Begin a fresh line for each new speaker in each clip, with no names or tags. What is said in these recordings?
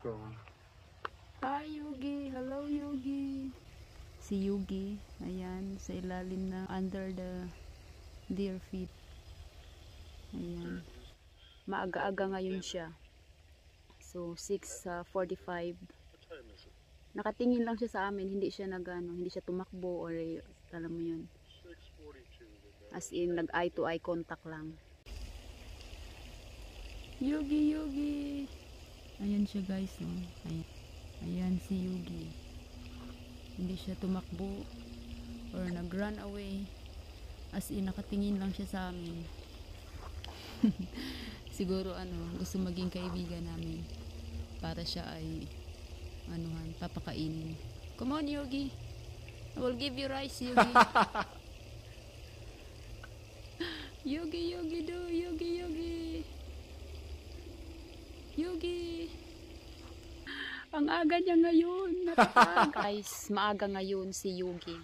Go.
Hi Yugi! Hello Yugi! Si Yugi, ayan, sa ilalim na under the deer feet. Ayan. Maaga-aga ngayon siya. So, 6.45. Nakatingin lang siya sa amin, hindi siya nagano, hindi siya tumakbo or alam mo yun. As in, nag eye to eye contact lang. Yugi, Yugi! Ayan siya guys, oh. Ayan. Ayan si Yugi. Hindi siya tumakbo or nag-run away. As in, nakatingin lang siya sa amin. Siguro ano, gusto maging kaibigan namin para siya ay anuhan, papakainin. Come on, Yogi. I will give you rice, Yogi. Yogi, Yogi, do, Yogi, Yogi. Yogi. Ang aga niya ngayon. Guys, maaga ngayon si Yugi.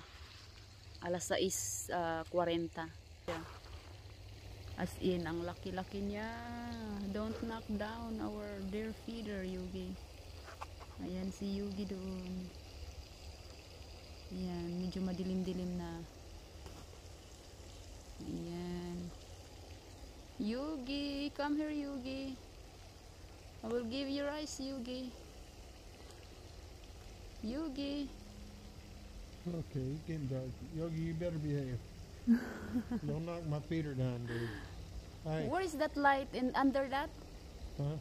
Alas 6.40. As in, ang laki-laki niya. Don't knock down our dear feeder, Yugi. Ayan si Yugi doon. Ayan, medyo madilim-dilim na. Ayan. Yugi, come here, Yugi. I will give you rice, Yugi. Yugi.
Okay, it's getting dark. Yogi, you better behave. Don't knock my feeder down, dude. Hey,
Where is that light in under that?
huh?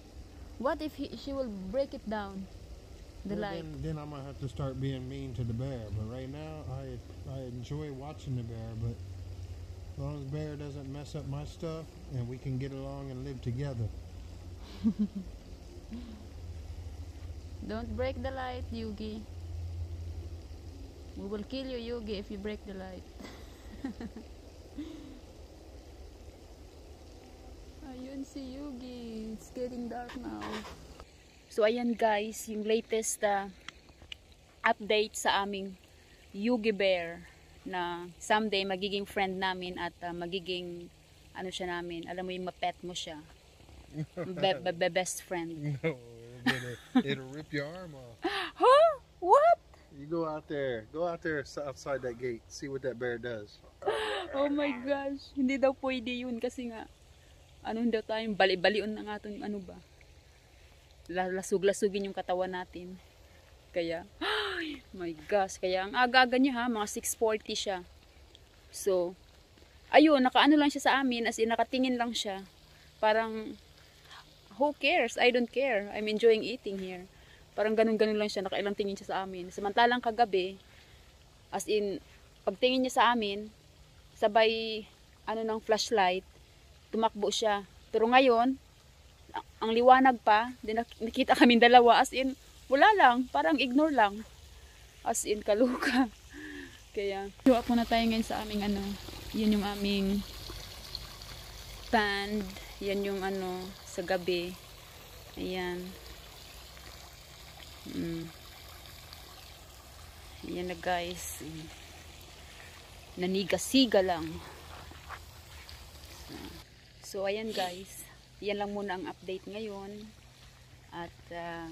What if he, she will break it down? The
Well,
light.
Then, then I might have to start being mean to the bear. But right now, I I enjoy watching the bear. But as long as bear doesn't mess up my stuff, and we can get along and live together.
Don't break the light, Yugi. We will kill you, Yugi, if you break the light. Ayun si Yugi. It's getting dark now. So ayan guys, yung latest uh, update sa aming Yugi Bear na someday magiging friend namin at uh, magiging ano siya namin, alam mo yung mapet mo siya. Be- be- be- best friend.
No, it'll, it'll rip your arm off.
Huh? What?
You go out there, go out there outside that gate, see what that bear does.
Oh my gosh. Hindi daw pwede yun kasi nga ano daw tayong bali-balion na nga itong ano ba. La- Lasug-lasugin yung katawan natin. Kaya, ay, my gosh. Kaya ang aga-aga niya ha, mga 6.40 siya. So, ayun, nakaano lang siya sa amin, as in nakatingin lang siya. Parang, who cares? I don't care. I'm enjoying eating here. Parang ganun-ganun lang siya, nakailang tingin siya sa amin. Samantalang kagabi, as in, pagtingin niya sa amin, sabay ano ng flashlight, tumakbo siya. Pero ngayon, ang- liwanag pa, din nak- nakita kami dalawa as in wala lang, parang ignore lang. As in kaluka. Kaya, show up muna tayo ngayon sa aming ano, yun yung aming band, yan yung ano, sa gabi. Ayan. Mm. Ayan na guys. Naniga-siga lang. So, ayan guys. Yan lang muna ang update ngayon. At uh,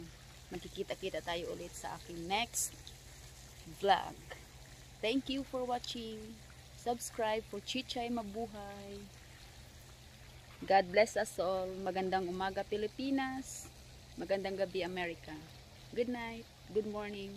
magkikita-kita tayo ulit sa aking next vlog. Thank you for watching. Subscribe for Chichay Mabuhay. God bless us all. Magandang umaga Pilipinas. Magandang gabi America. Good night. Good morning.